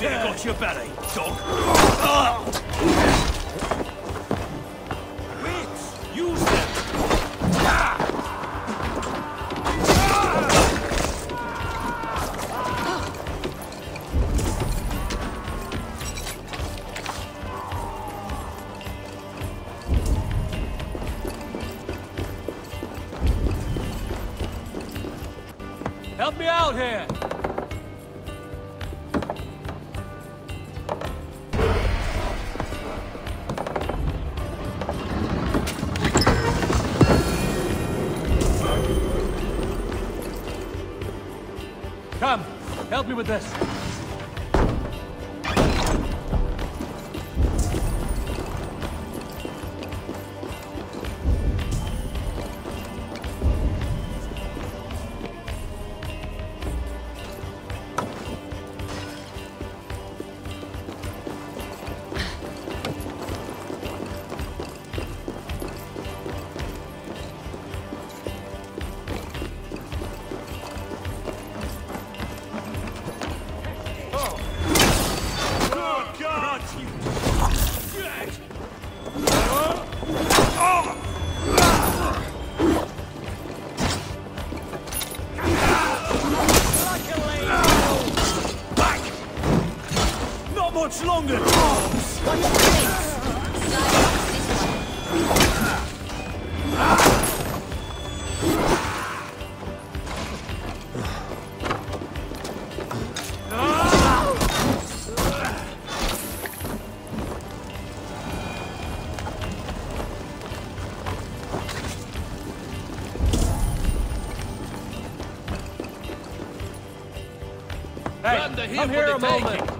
My dear got your belly, dog. Wits, use them. Help me out here! Help me with this. Much longer! Watch your face. Slide off this one. Hey,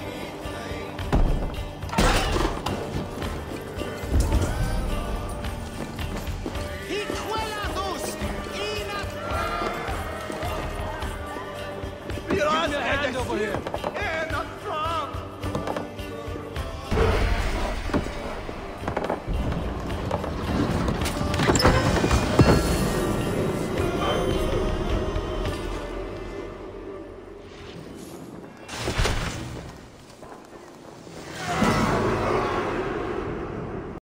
Give me a hand over here.